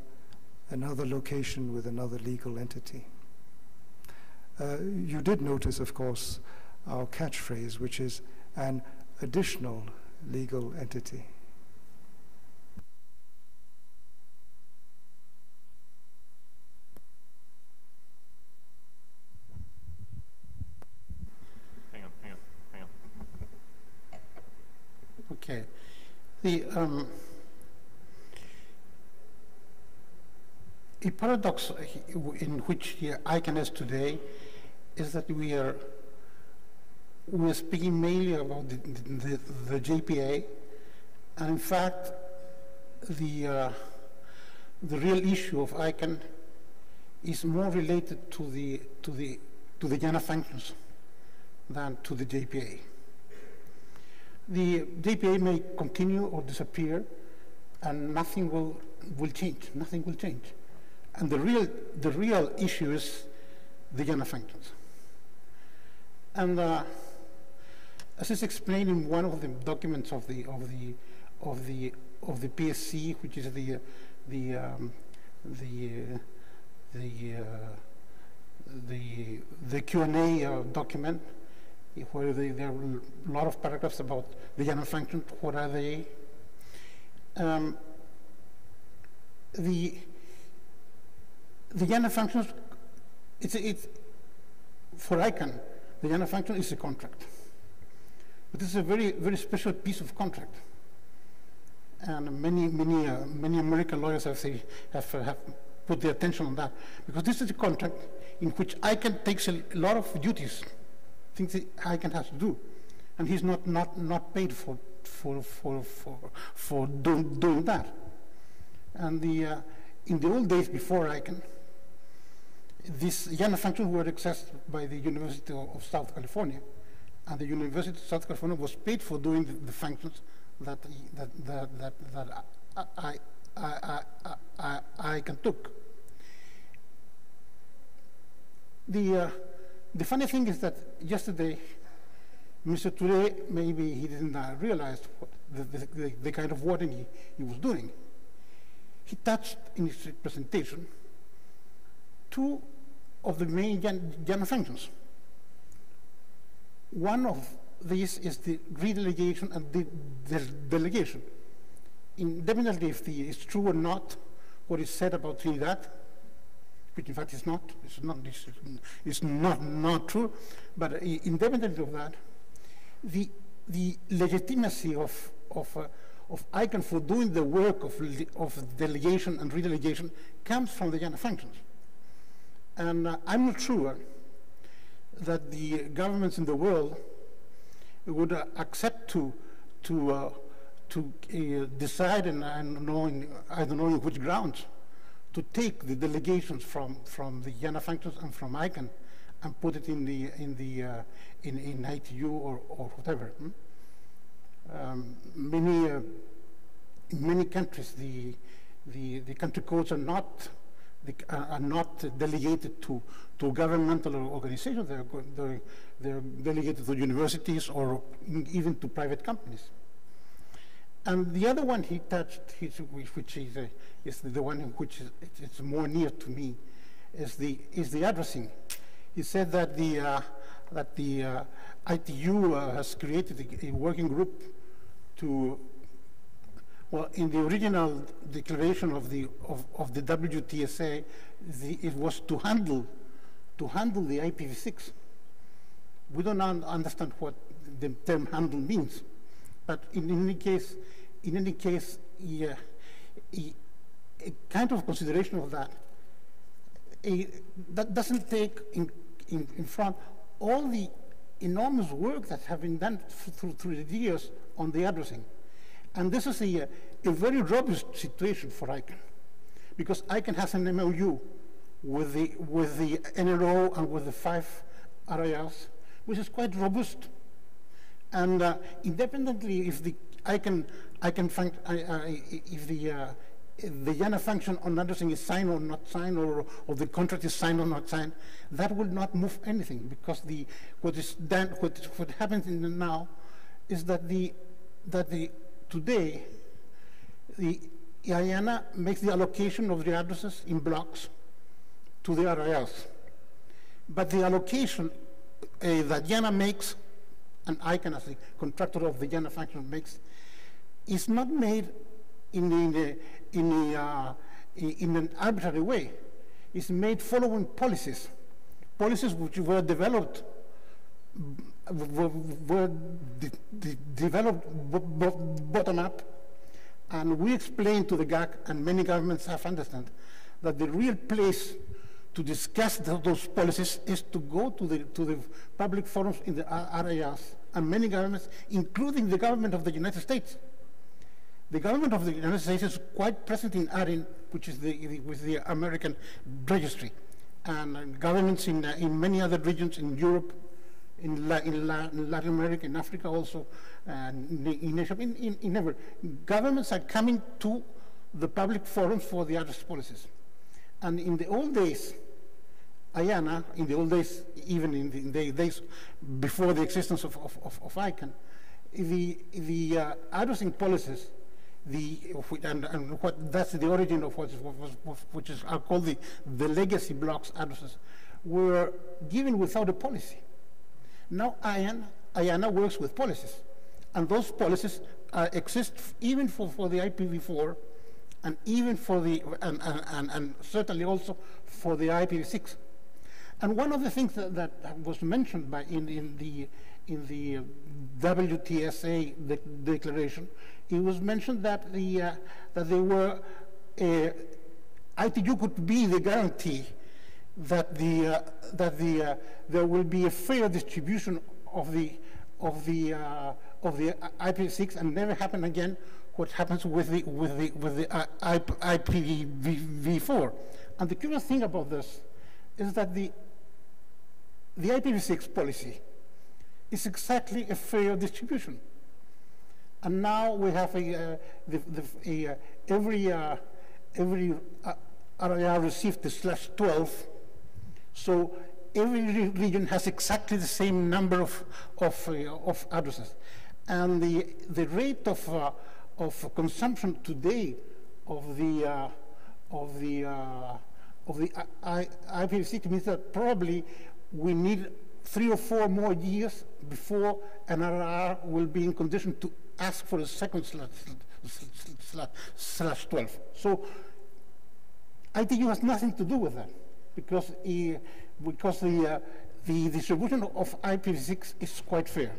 another location with another legal entity. Uh, you did notice, of course, our catchphrase, which is an additional legal entity. Okay. The um, a paradox in which ICANN is today is that we are we are speaking mainly about the, the, the JPA, and in fact, the uh, the real issue of ICANN is more related to the to the to the IANA functions than to the JPA the JPA may continue or disappear and nothing will, will change, nothing will change. And the real, the real issue is the IANA functions. And uh, as is explained in one of the documents of the, of the, of the, of the PSC, which is the, the, um, the, uh, the, uh, the, the Q&A uh, document, where they, there are a lot of paragraphs about the IANA functions, what are they? Um, the the IANA functions, it's, it's for ICANN, the IANA function is a contract. But this is a very, very special piece of contract. And many, many, uh, many American lawyers have, say, have, uh, have put their attention on that. Because this is a contract in which ICANN takes a lot of duties things that ICANN has to do. And he's not, not, not paid for, for, for, for, for doing, doing that. And the, uh, in the old days before ICANN, these IANA functions were accessed by the University of, of South California, and the University of South California was paid for doing the, the functions that, that, that, that, that I, I, I, I, ICANN took. The, uh, the funny thing is that yesterday, Mr. Touré, maybe he didn't uh, realize what the, the, the, kind of wording he, he was doing. He touched in his presentation two of the main IANA functions. One of these is the redelegation and the, the delegation. Independently if the, it's true or not what is said about Trinidad, which in fact is not, it's not, it's, not, not true, but independently of that, the, the legitimacy of, of, uh, of ICANN for doing the work of, of delegation and redelegation comes from the IANA functions. And uh, I'm not sure that the governments in the world would uh, accept to, to, uh, to uh, decide, and I don't, know in, I don't know which grounds, to take the delegations from, from the IANA functions and from ICANN and put it in the in the uh, in in ITU or or whatever. Hmm? Um, many uh, in many countries the the the country codes are not they are not delegated to, to governmental organizations, they're, they're, they're, delegated to universities or even to private companies. And the other one he touched, which is, uh, is the one which is it's more near to me, is the, is the addressing. He said that the, uh, that the uh, ITU uh, has created a, a working group to well, in the original declaration of the, of, of the WTSA, the, it was to handle, to handle the IPv6. We don't un understand what the term handle means, but in, any case, in any case, a, kind of consideration of that, that doesn't take in, in, in front all the enormous work that have been done through, through the years on the addressing. And this is a, a very robust situation for ICANN, because ICANN has an MOU with the, with the NRO and with the five RIRs, which is quite robust. And uh, independently if the ICANN, ICANN func uh, uh, if the uh, the IANA function on addressing is signed or not signed, or, or the contract is signed or not signed, that will not move anything because the what is done, what, what happens in the now, is that the that the today, the IANA makes the allocation of the addresses in blocks to the RIRs. But the allocation uh, that IANA makes, and ICANN as the contractor of the IANA function makes, is not made in, in, in, uh, in an arbitrary way. It's made following policies, policies which were developed were, de de developed bottom up, and we explained to the GAC, and many governments have understood, that the real place to discuss the, those policies is to go to the, to the public forums in the RIRs, and many governments, including the government of the United States. The government of the United States is quite present in ARIN, which is the, with the American registry, and governments in, uh, in many other regions in Europe, in, La, in, La, in, Latin America, in Africa also, and in, Asia, in, in, in ever. Governments are coming to the public forums for the address policies. And in the old days, IANA, in the old days, even in the, in the days before the existence of, of, of, of ICANN, the, the uh, addressing policies, the, and, and what, that's the origin of what is, what which is called the, the legacy blocks addresses, were given without a policy. Now IANA, IANA works with policies, and those policies uh, exist even for, for the IPv4 and even for the, and, and, and, certainly also for the IPv6. And one of the things that, that was mentioned by in, in the in the WTSA de declaration, it was mentioned that the uh, that they were uh, ITU could be the guarantee that the uh, that the uh, there will be a fair distribution of the of the uh, of the IPv6 and never happen again what happens with the with the with the uh, IPv4. And the curious thing about this is that the the IPv6 policy is exactly a fair distribution. And now we have a, uh, the, the, a, uh, every uh, every uh, area received the slash 12. So every region has exactly the same number of of, uh, of addresses, and the the rate of uh, of consumption today of the uh, of the uh, of the IPv6 means that probably we need three or four more years before NRR will be in condition to ask for a second slash, slash, slash 12. So ITU has nothing to do with that because, he, because the, uh, the distribution of IPv6 is quite fair.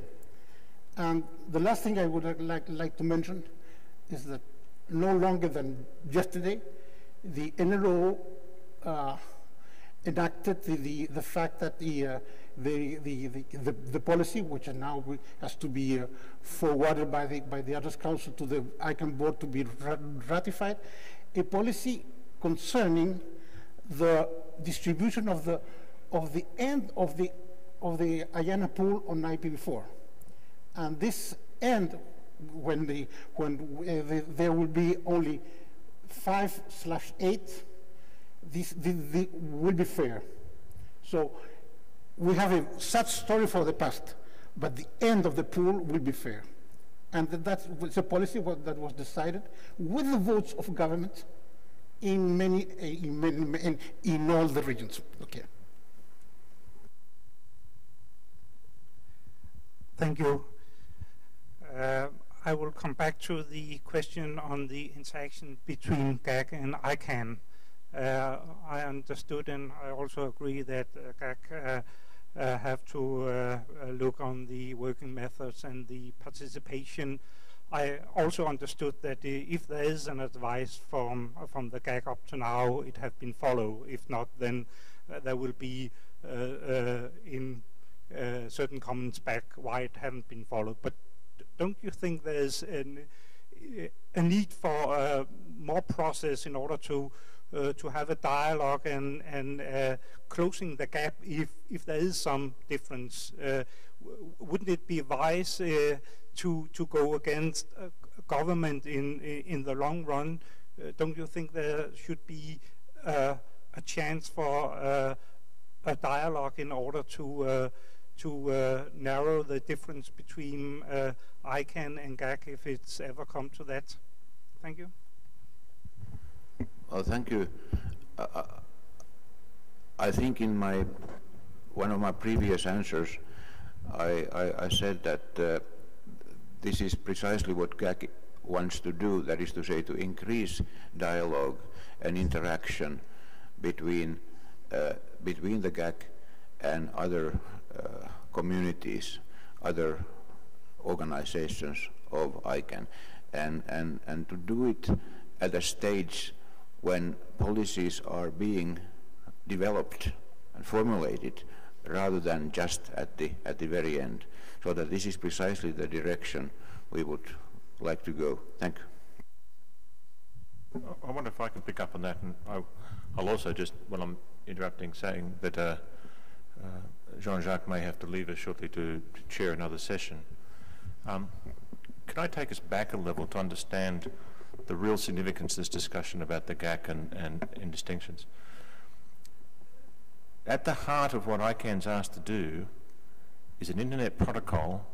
And the last thing I would like, like to mention is that no longer than yesterday, the NRO uh, enacted the, the, the, fact that the, uh, the, the, the, the, policy, which now has to be uh, forwarded by the, by the Address Council to the ICANN board to be ratified, a policy concerning the distribution of the, of the end of the, of the IANA pool on IPv4. And this end when, the, when uh, the, there will be only 5 slash 8, this, this, this, will be fair. So we have a sad story for the past, but the end of the pool will be fair. And that's a policy that was decided with the votes of government in many, in, many, in, all the regions. Okay. Thank you. Uh, I will come back to the question on the interaction between GAC and ICANN. Uh, I understood and I also agree that uh, GAC uh, uh have to uh, uh, look on the working methods and the participation. I also understood that if there is an advice from from the GAC up to now, it has been followed. If not, then there will be in certain comments back why it haven't been followed. But don't you think there's an, a need for uh, more process in order to uh, to have a dialogue and and uh, closing the gap if if there is some difference? Uh, wouldn't it be wise uh, to to go against government in in the long run? Uh, don't you think there should be a chance for a dialogue in order to to uh, narrow the difference between uh, ICANN and GAC if it's ever come to that? Thank you. Well, thank you. Uh, uh I think in my one of my previous answers, I, I, I said that uh, this is precisely what GAC wants to do, that is to say, to increase dialogue and interaction between, uh, between the GAC and other uh, communities, other organizations of ICANN, and, and, and to do it at a stage when policies are being developed and formulated rather than just at the, at the very end. So that this is precisely the direction we would like to go. Thank you. I wonder if I can pick up on that, and I, will also just, while I'm interrupting, saying that uh, uh, Jean-Jacques may have to leave us shortly to, to chair another session. Um, can I take us back a level to understand the real significance of this discussion about the GAC and, and, and distinctions? At the heart of what ICANN's asked to do is an internet protocol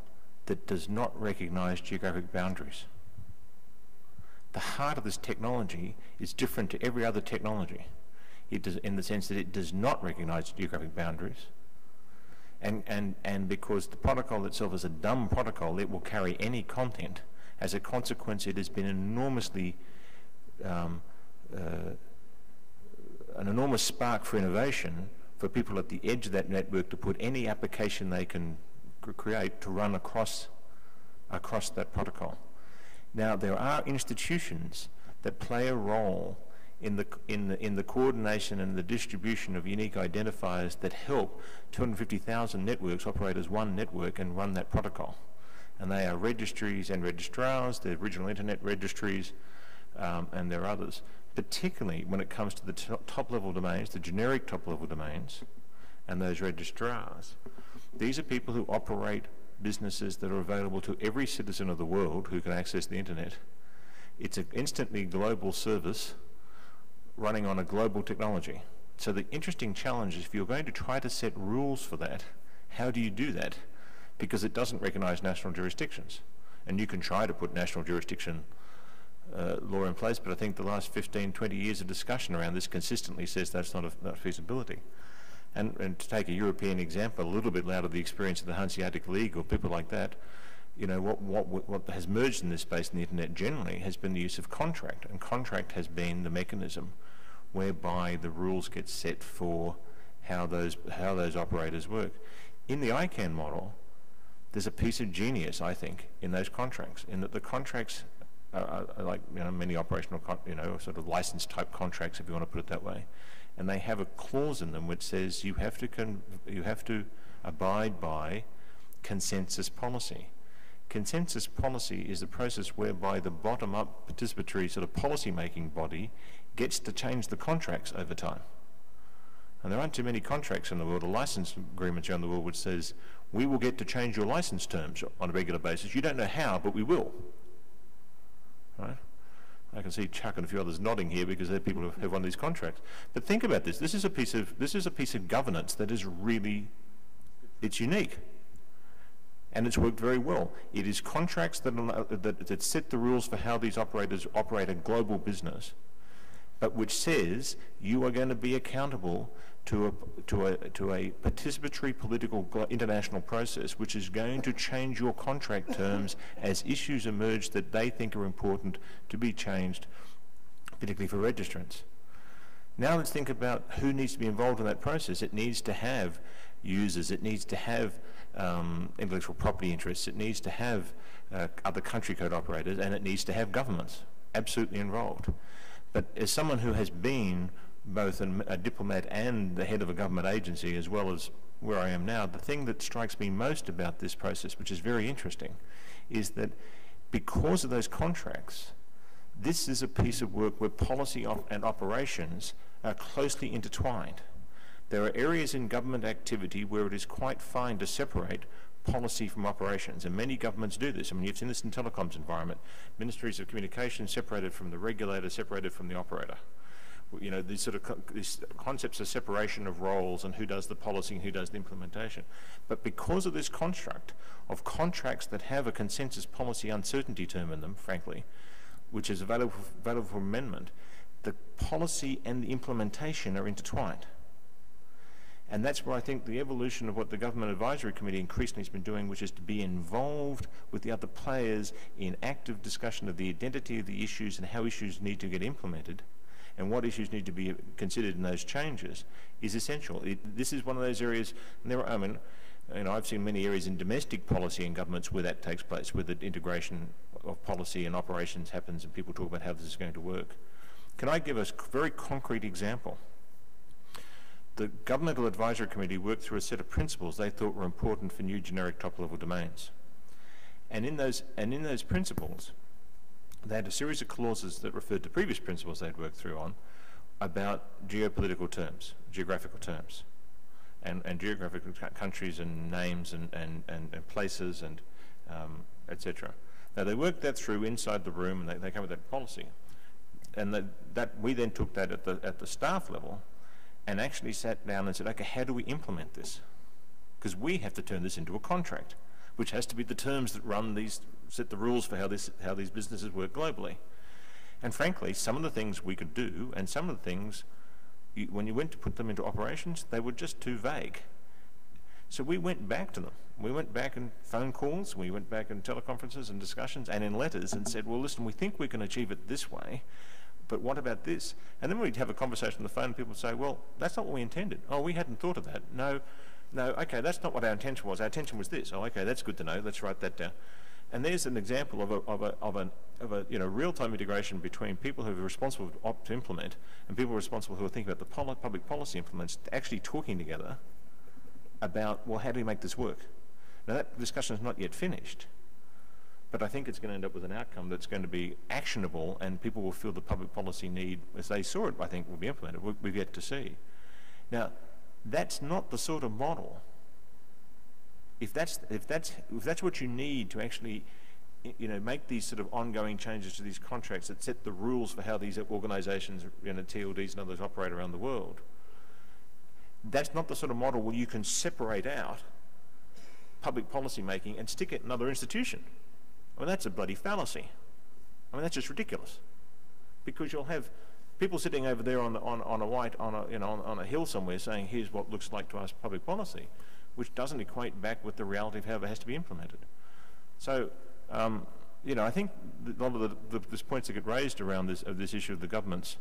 that does not recognize geographic boundaries. The heart of this technology is different to every other technology. It does, in the sense that it does not recognize geographic boundaries and, and, and because the protocol itself is a dumb protocol, it will carry any content. As a consequence, it has been enormously um, uh, an enormous spark for innovation for people at the edge of that network to put any application they can create to run across across that protocol. Now, there are institutions that play a role in the, in the, in the coordination and the distribution of unique identifiers that help 250,000 networks operate as one network and run that protocol. And they are registries and registrars, they're regional internet registries, um, and there are others, particularly when it comes to the top level domains, the generic top level domains, and those registrars. These are people who operate businesses that are available to every citizen of the world who can access the internet. It's an instantly global service running on a global technology. So the interesting challenge is if you're going to try to set rules for that, how do you do that? Because it doesn't recognize national jurisdictions. And you can try to put national jurisdiction uh, law in place, but I think the last 15, 20 years of discussion around this consistently says that's not a, not feasibility. And, and, to take a European example, a little bit out of the experience of the Hanseatic League or people like that, you know, what, what, what has merged in this space in the internet generally has been the use of contract, and contract has been the mechanism whereby the rules get set for how those, how those operators work. In the ICANN model, there's a piece of genius, I think, in those contracts, in that the contracts are, are like you know, many operational, you know, sort of license type contracts, if you want to put it that way, and they have a clause in them which says you have to you have to abide by consensus policy. Consensus policy is the process whereby the bottom-up participatory sort of policy-making body gets to change the contracts over time. And there aren't too many contracts in the world or license agreements around the world which says, we will get to change your license terms on a regular basis. You don't know how, but we will. Right? I can see Chuck and a few others nodding here because they're people who have won these contracts. But think about this. This is a piece of, this is a piece of governance that is really, it's unique and it's worked very well. It is contracts that, that, that set the rules for how these operators operate a global business, but which says you are going to be accountable to a, to a, to a participatory political international process which is going to change your contract terms as issues emerge that they think are important to be changed, particularly for registrants. Now let's think about who needs to be involved in that process. It needs to have users, it needs to have um, intellectual property interests, it needs to have uh, other country code operators, and it needs to have governments absolutely involved. But as someone who has been both a diplomat and the head of a government agency, as well as where I am now, the thing that strikes me most about this process, which is very interesting, is that because of those contracts, this is a piece of work where policy and operations are closely intertwined. There are areas in government activity where it is quite fine to separate policy from operations, and many governments do this. I mean, you've seen this in telecoms environment. Ministries of communication separated from the regulator, separated from the operator. You know, these sort of co these concepts of separation of roles and who does the policy and who does the implementation. But because of this construct of contracts that have a consensus policy uncertainty term in them, frankly, which is available for, available for amendment, the policy and the implementation are intertwined. And that's where I think the evolution of what the Government Advisory Committee increasingly has been doing, which is to be involved with the other players in active discussion of the identity of the issues and how issues need to get implemented and what issues need to be considered in those changes is essential. It, this is one of those areas, and there are, I mean, you know, I've seen many areas in domestic policy and governments where that takes place, where the integration of policy and operations happens and people talk about how this is going to work. Can I give a very concrete example? The Governmental Advisory Committee worked through a set of principles they thought were important for new generic top-level domains. And in those, and in those principles, they had a series of clauses that referred to previous principles they'd worked through on about geopolitical terms, geographical terms, and, and geographical countries and names and, and, and, and places and um, etc. Now they worked that through inside the room and they, they came with that policy. And that, that we then took that at the, at the staff level and actually sat down and said, okay, how do we implement this? Because we have to turn this into a contract, which has to be the terms that run these, set the rules for how, this, how these businesses work globally. And frankly, some of the things we could do, and some of the things, you, when you went to put them into operations, they were just too vague. So we went back to them. We went back in phone calls, we went back in teleconferences and discussions and in letters and said, well, listen, we think we can achieve it this way but what about this? And then we'd have a conversation on the phone and people would say, well, that's not what we intended. Oh, we hadn't thought of that. No, no, okay, that's not what our intention was. Our intention was this. Oh, okay, that's good to know. Let's write that down. And there's an example of a, of a, of a, of a you know, real-time integration between people who are responsible to implement and people responsible who are thinking about the pol public policy implements actually talking together about, well, how do we make this work? Now, that discussion is not yet finished, but I think it's going to end up with an outcome that's going to be actionable and people will feel the public policy need, as they saw it, I think, will be implemented. We- We've yet to see. Now, that's not the sort of model. If that's, if that's, if that's what you need to actually, you know, make these sort of ongoing changes to these contracts that set the rules for how these organisations, you know, TLDs and others operate around the world, that's not the sort of model where you can separate out public policy making and stick it in another institution. I mean, that's a bloody fallacy. I mean, that's just ridiculous. Because you'll have people sitting over there on, the, on, on a white, on a, you know, on, on a hill somewhere saying, here's what looks like to us public policy, which doesn't equate back with the reality of how it has to be implemented. So, um, you know, I think a lot of the, the, the points that get raised around this, of this issue of the governments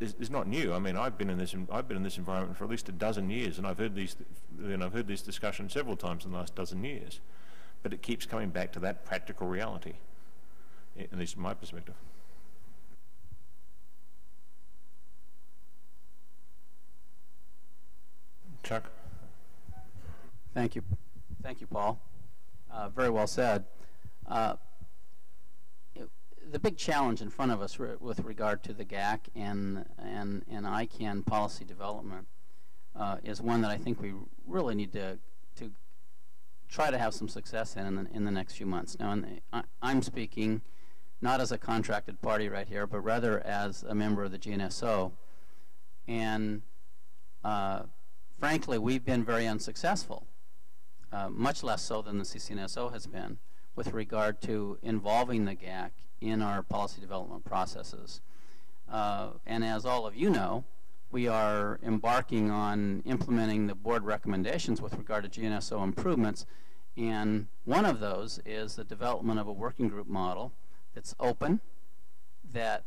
is, is not new. I mean, I've been in this, I've been in this environment for at least a dozen years, and I've heard these, know, I've heard these discussions several times in the last dozen years. But it keeps coming back to that practical reality, at least from my perspective. Chuck? Thank you. Thank you, Paul. Uh, very well said. Uh, the big challenge in front of us re- with regard to the GAC and, and, and ICANN policy development uh, is one that I think we really need to, to try to have some success in in the, in the next few months. Now, the, I, I'm speaking not as a contracted party right here, but rather as a member of the GNSO. And uh, frankly, we've been very unsuccessful, uh, much less so than the CCNSO has been, with regard to involving the GAC in our policy development processes. Uh, and as all of you know, we are embarking on implementing the board recommendations with regard to GNSO improvements, and one of those is the development of a working group model that's open, that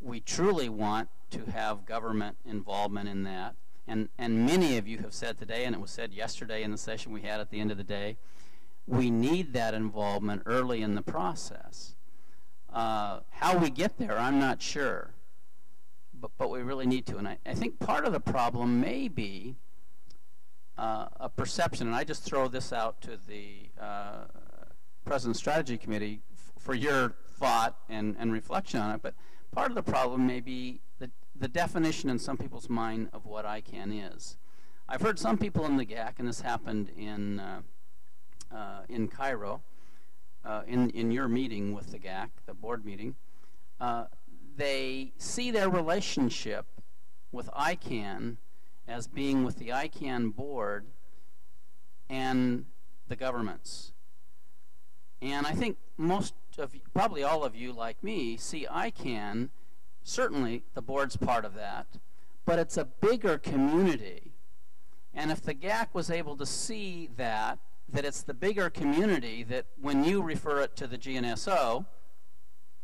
we truly want to have government involvement in that. And, and many of you have said today, and it was said yesterday in the session we had at the end of the day, we need that involvement early in the process. Uh, how we get there, I'm not sure, but, but we really need to. And I, I think part of the problem may be uh, a perception, and I just throw this out to the uh, President's Strategy Committee for your thought and, and reflection on it, but part of the problem may be the, the definition in some people's mind of what ICANN is. I've heard some people in the GAC, and this happened in, uh, uh, in Cairo, uh, in, in your meeting with the GAC, the board meeting, uh, they see their relationship with ICANN as being with the ICANN board and the governments. And I think most of probably all of you like me, see ICANN, certainly the board's part of that, but it's a bigger community. And if the GAC was able to see that, that it's the bigger community that when you refer it to the GNSO,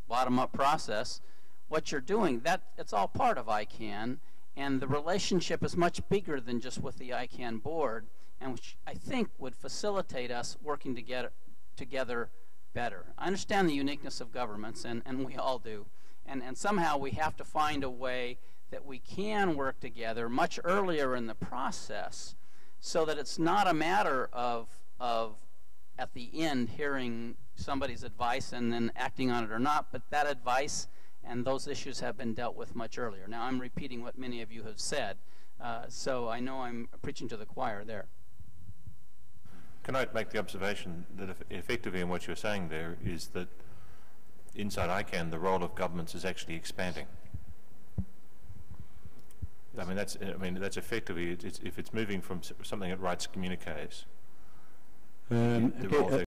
bottom-up process, what you're doing, that it's all part of ICANN, and the relationship is much bigger than just with the ICANN board, and which I think would facilitate us working together, together better. I understand the uniqueness of governments, and, and we all do, and, and somehow we have to find a way that we can work together much earlier in the process so that it's not a matter of, of at the end hearing somebody's advice and then acting on it or not, but that advice and those issues have been dealt with much earlier. Now, I'm repeating what many of you have said, uh, so I know I'm preaching to the choir there. Can I make the observation that eff- effectively in what you're saying there is that inside ICANN, the role of governments is actually expanding? I mean, that's, I mean, that's effectively, it's, it's- if it's moving from something that writes communiques, Um, the okay, role uh,